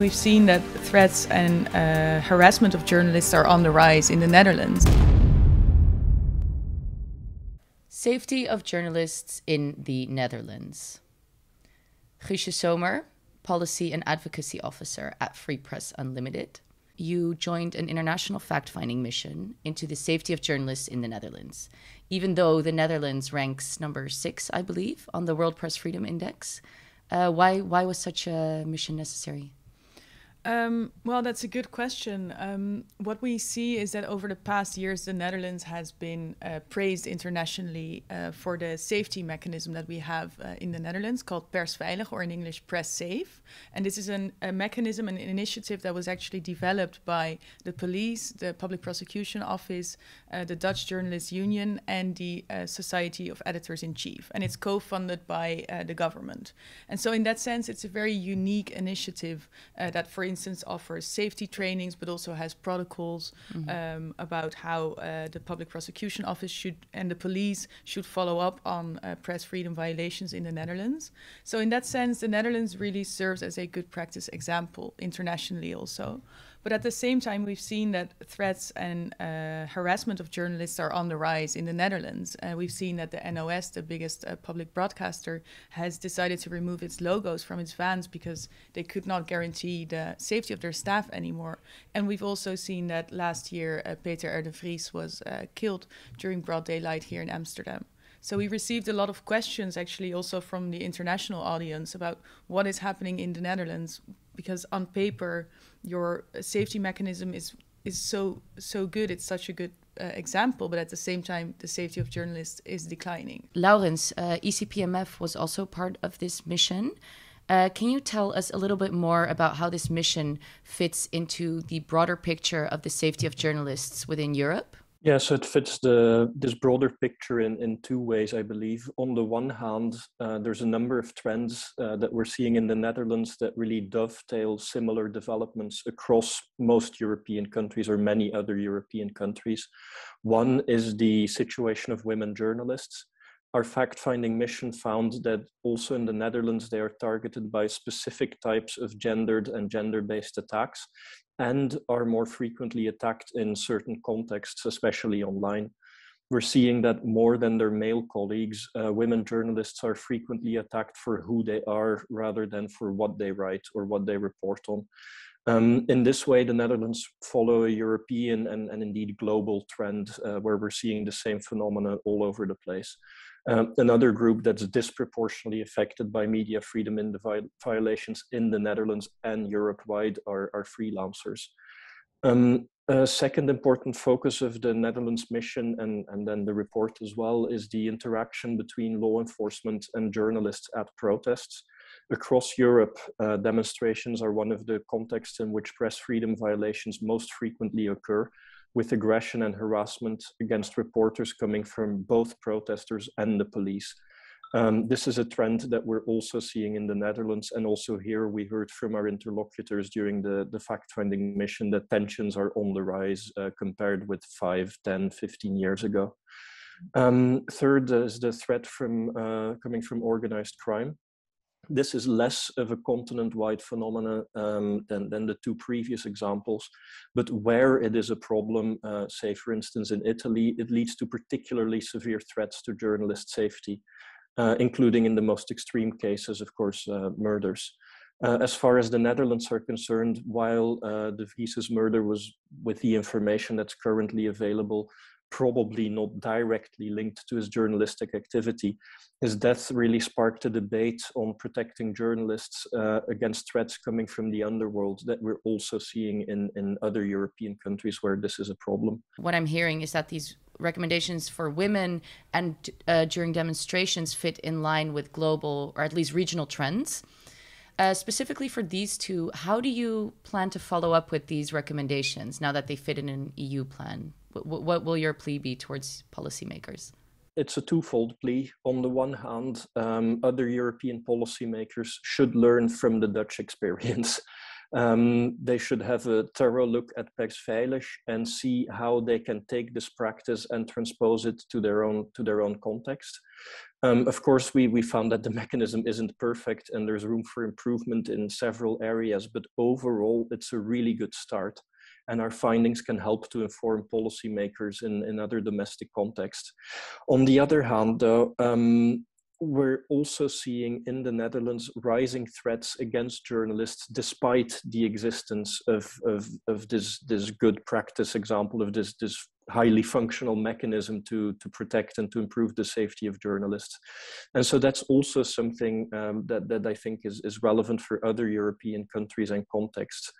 We've seen that threats and uh, harassment of journalists are on the rise in the Netherlands. Safety of journalists in the Netherlands. Guusje Somer, Policy and Advocacy Officer at Free Press Unlimited. You joined an international fact finding mission into the safety of journalists in the Netherlands, even though the Netherlands ranks number six, I believe, on the World Press Freedom Index. Uh, why, why was such a mission necessary? Um, well, that's a good question. Um, what we see is that over the past years, the Netherlands has been uh, praised internationally uh, for the safety mechanism that we have uh, in the Netherlands called Persveilig, or in English, Press Safe. And this is an, a mechanism, an initiative that was actually developed by the police, the Public Prosecution Office, uh, the Dutch Journalists Union, and the uh, Society of Editors in Chief. And it's co funded by uh, the government. And so, in that sense, it's a very unique initiative that, for instance, offers safety trainings, but also has protocols mm-hmm. um, about how uh, the public prosecution office should and the police should follow up on uh, press freedom violations in the Netherlands. So, in that sense, the Netherlands really serves as a good practice example internationally, also. But at the same time, we've seen that threats and uh, harassment of journalists are on the rise in the Netherlands. Uh, we've seen that the NOS, the biggest uh, public broadcaster, has decided to remove its logos from its vans because they could not guarantee the safety of their staff anymore. And we've also seen that last year, uh, Peter R. de Vries was uh, killed during broad daylight here in Amsterdam. So we received a lot of questions actually also from the international audience about what is happening in the Netherlands because on paper your safety mechanism is is so so good it's such a good uh, example but at the same time the safety of journalists is declining. Laurens uh, ECPMF was also part of this mission. Uh, can you tell us a little bit more about how this mission fits into the broader picture of the safety of journalists within Europe yeah, so it fits the this broader picture in, in two ways, I believe. On the one hand, uh, there's a number of trends uh, that we're seeing in the Netherlands that really dovetail similar developments across most European countries or many other European countries. One is the situation of women journalists. Our fact finding mission found that also in the Netherlands, they are targeted by specific types of gendered and gender based attacks and are more frequently attacked in certain contexts, especially online. We're seeing that more than their male colleagues, uh, women journalists are frequently attacked for who they are rather than for what they write or what they report on. Um, in this way, the Netherlands follow a European and, and indeed global trend uh, where we're seeing the same phenomena all over the place. Um, another group that's disproportionately affected by media freedom in the violations in the Netherlands and Europe wide are, are freelancers. Um, a second important focus of the Netherlands mission and, and then the report as well is the interaction between law enforcement and journalists at protests. Across Europe, uh, demonstrations are one of the contexts in which press freedom violations most frequently occur, with aggression and harassment against reporters coming from both protesters and the police. Um, this is a trend that we're also seeing in the Netherlands. And also here we heard from our interlocutors during the, the fact-finding mission that tensions are on the rise uh, compared with 5, 10, 15 years ago. Um, third is the threat from uh, coming from organized crime this is less of a continent-wide phenomenon um, than, than the two previous examples. But where it is a problem, uh, say for instance in Italy, it leads to particularly severe threats to journalist safety, uh, including in the most extreme cases, of course, uh, murders. Uh, as far as the Netherlands are concerned, while uh, de Vries's murder was, with the information that's currently available, probably not directly linked to his journalistic activity. His death really sparked a debate on protecting journalists uh, against threats coming from the underworld that we're also seeing in, in other European countries where this is a problem. What I'm hearing is that these recommendations for women and uh, during demonstrations fit in line with global or at least regional trends. Uh, specifically for these two, how do you plan to follow up with these recommendations now that they fit in an EU plan? What, what will your plea be towards policymakers? It's a twofold plea. On the one hand, um, other European policymakers should learn from the Dutch experience. Um, they should have a thorough look at persveilig and see how they can take this practice and transpose it to their own to their own context. Um, of course, we we found that the mechanism isn't perfect and there's room for improvement in several areas, but overall, it's a really good start and our findings can help to inform policymakers in, in other domestic contexts. On the other hand, though, um, we're also seeing in the Netherlands rising threats against journalists despite the existence of, of, of this, this good practice example of this, this highly functional mechanism to, to protect and to improve the safety of journalists. And so that's also something um, that, that I think is, is relevant for other European countries and contexts.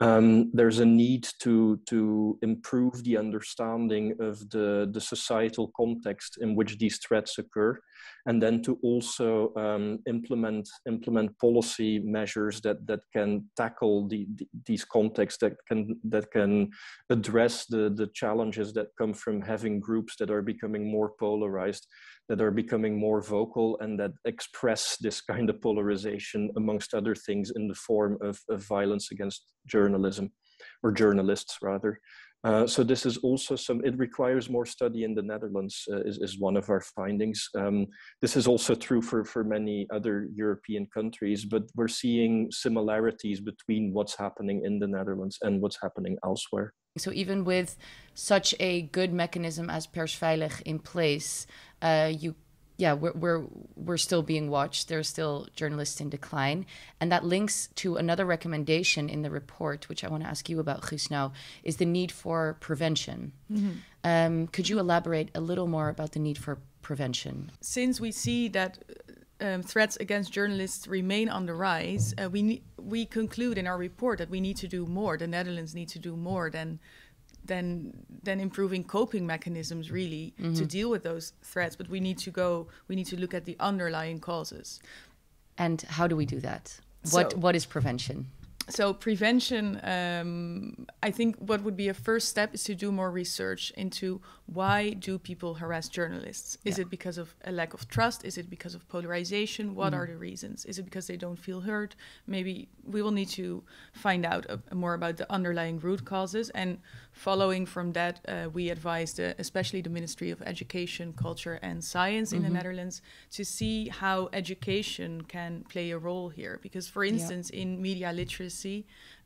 Um, there's a need to, to improve the understanding of the, the societal context in which these threats occur, and then to also um, implement, implement policy measures that, that can tackle the, the, these contexts, that can, that can address the, the challenges that come from having groups that are becoming more polarized, that are becoming more vocal, and that express this kind of polarization, amongst other things, in the form of, of violence against journalism or journalists, rather. Uh, so this is also some, it requires more study in the Netherlands uh, is, is one of our findings. Um, this is also true for, for many other European countries, but we're seeing similarities between what's happening in the Netherlands and what's happening elsewhere. So even with such a good mechanism as Persveilig in place, uh, you yeah, we're, we're we're still being watched. There's still journalists in decline, and that links to another recommendation in the report, which I want to ask you about. Now, is the need for prevention. Mm-hmm. Um, could you elaborate a little more about the need for prevention? Since we see that um, threats against journalists remain on the rise, uh, we ne- we conclude in our report that we need to do more. The Netherlands need to do more than than than improving coping mechanisms really mm-hmm. to deal with those threats. But we need to go. We need to look at the underlying causes. And how do we do that? What so, what is prevention? So prevention um, i think what would be a first step is to do more research into why do people harass journalists is yeah. it because of a lack of trust is it because of polarization what mm. are the reasons is it because they don't feel heard maybe we will need to find out a, more about the underlying root causes and following from that uh, we advised uh, especially the ministry of education culture and science mm-hmm. in the mm-hmm. netherlands to see how education can play a role here because for instance yeah. in media literacy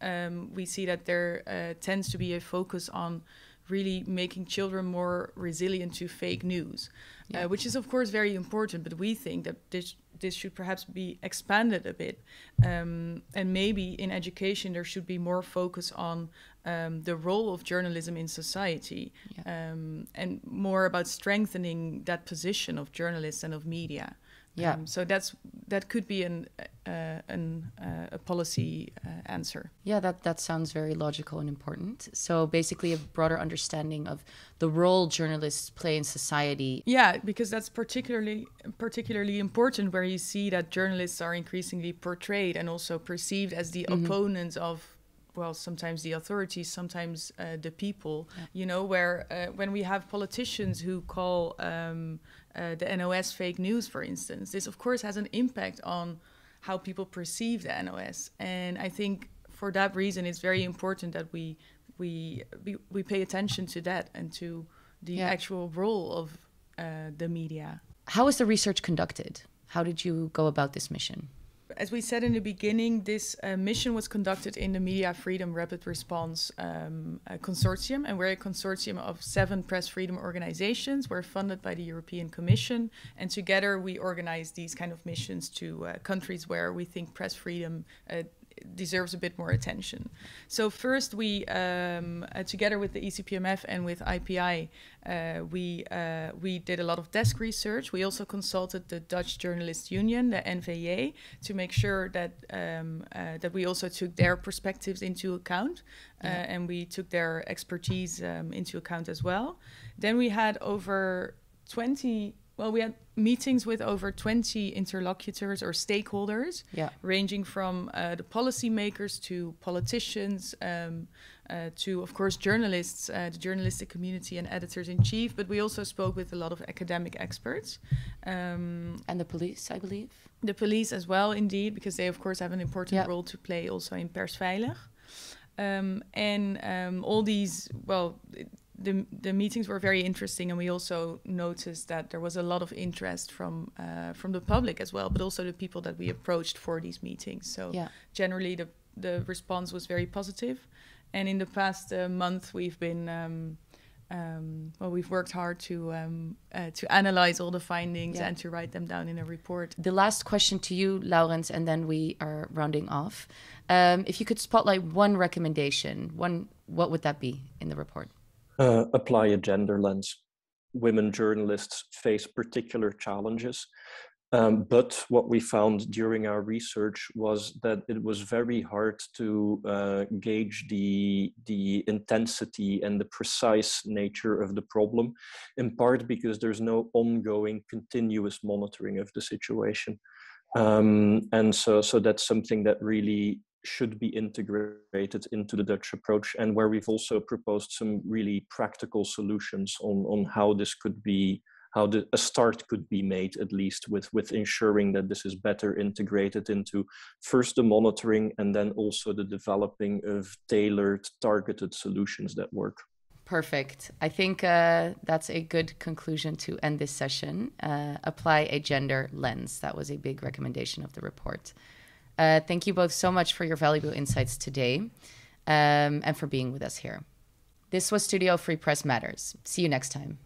um, we see that there uh, tends to be a focus on really making children more resilient to fake news, uh, yeah. uh, which is of course very important. But we think that this this should perhaps be expanded a bit, um, and maybe in education there should be more focus on um, the role of journalism in society, yeah. Um, and more about strengthening that position of journalists and of media. Yeah. Um, so that's that could be an uh, an uh, a policy uh, answer. Yeah, that that sounds very logical and important. So basically, a broader understanding of the role journalists play in society. Yeah, because that's particularly particularly important where you see that journalists are increasingly portrayed and also perceived as the mm-hmm. opponents of well sometimes the authorities sometimes uh, the people yeah. you know where uh, when we have politicians who call um, uh, the NOS fake news, for instance. This, of course, has an impact on how people perceive the NOS. And I think for that reason, it's very important that we we we, we pay attention to that and to the yeah. actual role of uh, the media. How was the research conducted? How did you go about this mission? As we said in the beginning, this uh, mission was conducted in the Media Freedom Rapid Response um, uh, Consortium, and we're a consortium of seven press freedom organizations. We're funded by the European Commission, and together we organize these kind of missions to uh, countries where we think press freedom uh, deserves a bit more attention. So first, we um, uh, together with the ECPMF and with IPI, uh, we uh, we did a lot of desk research. We also consulted the Dutch Journalist Union, the NVJ, to make sure that um, uh, that we also took their perspectives into account, uh, yeah. and we took their expertise um, into account as well. Then we had over 20 well, we had meetings with over 20 interlocutors or stakeholders, yeah. ranging from uh, the policymakers to politicians um, uh, to, of course, journalists, uh, the journalistic community, and editors in chief. But we also spoke with a lot of academic experts. Um, and the police, I believe. The police as well, indeed, because they, of course, have an important yeah. role to play also in Persveilig. Um, and um, all these, well, the the meetings were very interesting, and we also noticed that there was a lot of interest from uh, from the public as well, but also the people that we approached for these meetings. So yeah. generally, the the response was very positive. And in the past uh, month, we've been um, um, well, we've worked hard to um, uh, to analyze all the findings Yeah. and to write them down in a report. The last question to you, Laurens, and then we are rounding off. Um, if you could spotlight one recommendation, one, what would that be in the report? Uh, apply a gender lens. Women journalists face particular challenges. Um, but what we found during our research was that it was very hard to uh, gauge the, the intensity and the precise nature of the problem, in part because there's no ongoing continuous monitoring of the situation. Um, and so, so that's something that really should be integrated into the Dutch approach and where we've also proposed some really practical solutions on, on how this could be how the, a start could be made at least with with ensuring that this is better integrated into first the monitoring and then also the developing of tailored targeted solutions that work Perfect. I think uh, that's a good conclusion to end this session. Uh, apply a gender lens. That was a big recommendation of the report. Uh, thank you both so much for your valuable insights today um, and for being with us here. This was Studio Free Press Matters. See you next time.